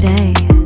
today.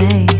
today.